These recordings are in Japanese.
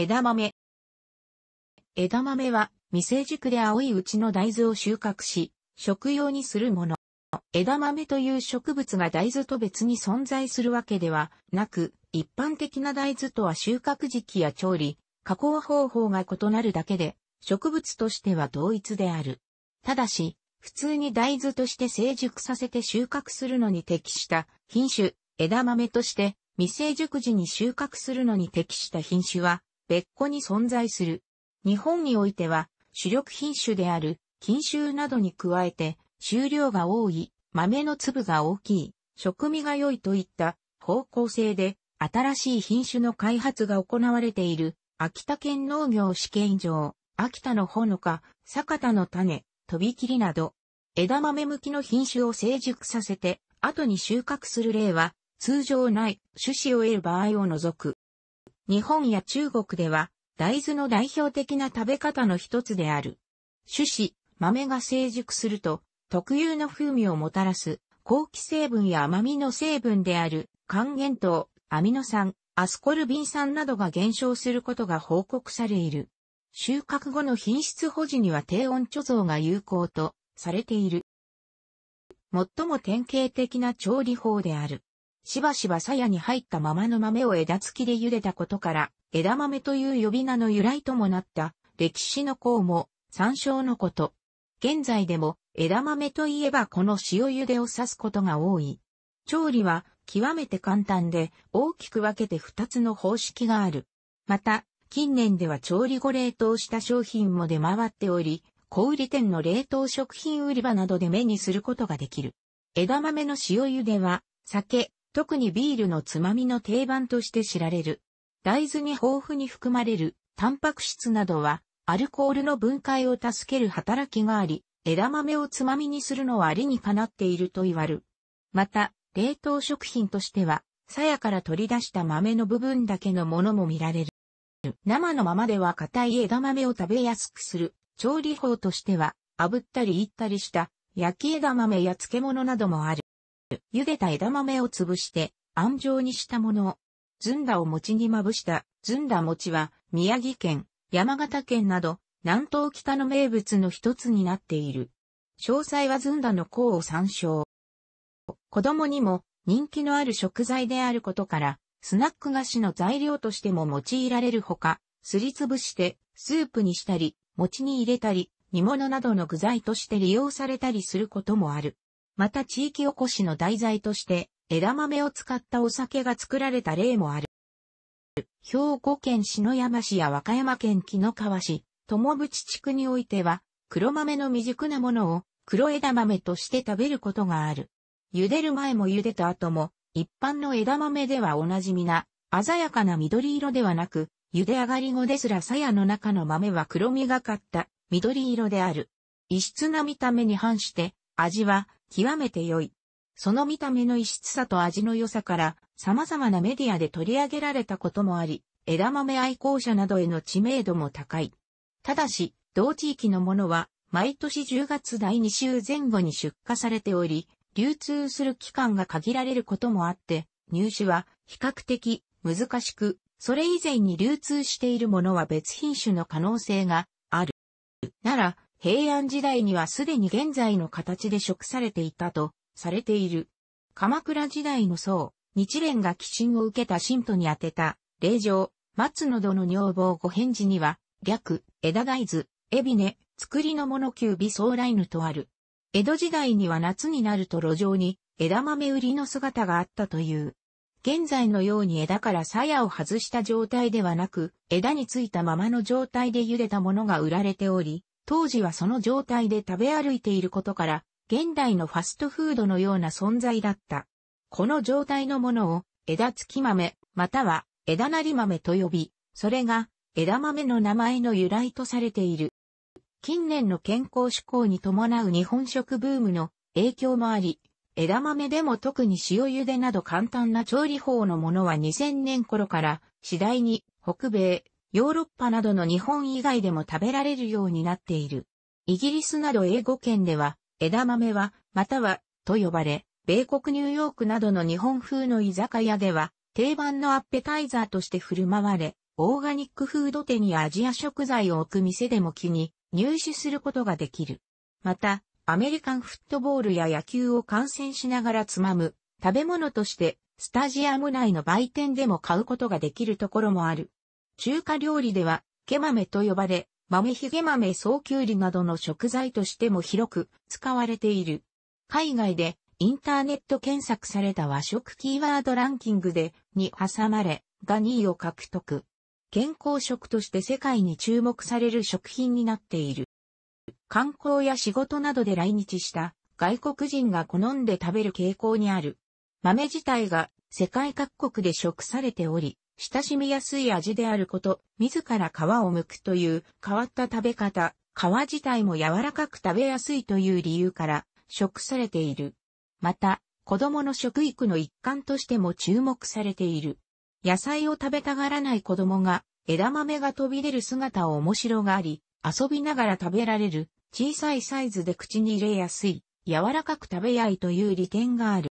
枝豆。枝豆は未成熟で青いうちの大豆を収穫し、食用にするもの。枝豆という植物が大豆と別に存在するわけではなく、一般的な大豆とは収穫時期や調理、加工方法が異なるだけで、植物としては同一である。ただし、普通に大豆として成熟させて収穫するのに適した品種、枝豆として未成熟時に収穫するのに適した品種は別個に存在する。日本においては主力品種である金秋などに加えて収量が多い、豆の粒が大きい、食味が良いといった方向性で新しい品種の開発が行われている秋田県農業試験場、秋田のほのか、酒田の種、飛び切りなど、枝豆向きの品種を成熟させて後に収穫する例は通常ない種子を得る場合を除く。日本や中国では大豆の代表的な食べ方の一つである。種子、豆が成熟すると特有の風味をもたらす後期成分や甘みの成分である還元糖、アミノ酸、アスコルビン酸などが減少することが報告されいる。収穫後の品質保持には低温貯蔵が有効とされている。最も典型的な調理法である。しばしば鞘に入ったままの豆を枝付きで茹でたことから、枝豆という呼び名の由来ともなった歴史の項も参照のこと。現在でも枝豆といえばこの塩茹でを指すことが多い。調理は極めて簡単で大きく分けて二つの方式がある。また、近年では調理後冷凍した商品も出回っており、小売店の冷凍食品売り場などで目にすることができる。枝豆の塩茹では、酒、特にビールのつまみの定番として知られる。大豆に豊富に含まれるタンパク質などはアルコールの分解を助ける働きがあり、枝豆をつまみにするのはありにかなっていると言われる。また、冷凍食品としては、鞘から取り出した豆の部分だけのものも見られる。生のままでは硬い枝豆を食べやすくする調理法としては、炙ったりいったりした焼き枝豆や漬物などもある。茹でた枝豆を潰して、あん状にしたもの。ずんだを餅にまぶしたずんだ餅は、宮城県、山形県など、南東北の名物の一つになっている。詳細はずんだの項を参照。子供にも人気のある食材であることから、スナック菓子の材料としても用いられるほか、すりつぶしてスープにしたり、餅に入れたり、煮物などの具材として利用されたりすることもある。また地域おこしの題材として枝豆を使ったお酒が作られた例もある。兵庫県篠山市や和歌山県木の川市、友淵地区においては黒豆の未熟なものを黒枝豆として食べることがある。茹でる前も茹でた後も一般の枝豆ではおなじみな鮮やかな緑色ではなく茹で上がり後ですら鞘の中の豆は黒みがかった緑色である。異質な見た目に反して味は極めて良い。その見た目の異質さと味の良さから様々なメディアで取り上げられたこともあり、枝豆愛好者などへの知名度も高い。ただし、同地域のものは毎年10月第2週前後に出荷されており、流通する期間が限られることもあって、入手は比較的難しく、それ以前に流通しているものは別品種の可能性がある。なら、平安時代にはすでに現在の形で食されていたとされている。鎌倉時代の僧、日蓮が寄進を受けた信徒に宛てた、霊場、松野殿女房ご返事には、略、枝大豆、エビネ、作りの物球美総来ぬとある。江戸時代には夏になると路上に枝豆売りの姿があったという。現在のように枝から鞘を外した状態ではなく、枝についたままの状態で茹でたものが売られており、当時はその状態で食べ歩いていることから、現代のファストフードのような存在だった。この状態のものを枝付き豆、または枝なり豆と呼び、それが枝豆の名前の由来とされている。近年の健康志向に伴う日本食ブームの影響もあり、枝豆でも特に塩茹でなど簡単な調理法のものは2000年頃から次第に北米、ヨーロッパなどの日本以外でも食べられるようになっている。イギリスなど英語圏では、枝豆は、または、と呼ばれ、米国ニューヨークなどの日本風の居酒屋では、定番のアッペタイザーとして振る舞われ、オーガニックフード店やアジア食材を置く店でも気に入手することができる。また、アメリカンフットボールや野球を観戦しながらつまむ食べ物としてスタジアム内の売店でも買うことができるところもある。中華料理では、毛豆と呼ばれ、豆ひげ豆総きゅうりなどの食材としても広く使われている。海外でインターネット検索された和食キーワードランキングでに挟まれ、が2位を獲得。健康食として世界に注目される食品になっている。観光や仕事などで来日した外国人が好んで食べる傾向にある。豆自体が世界各国で食されており、親しみやすい味であること、自ら皮を剥くという変わった食べ方、皮自体も柔らかく食べやすいという理由から食されている。また、子供の食育の一環としても注目されている。野菜を食べたがらない子供が枝豆が飛び出る姿を面白がり、遊びながら食べられる小さいサイズで口に入れやすい柔らかく食べやいという利点がある。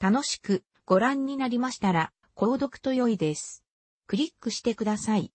楽しくご覧になりましたら購読と良いです。クリックしてください。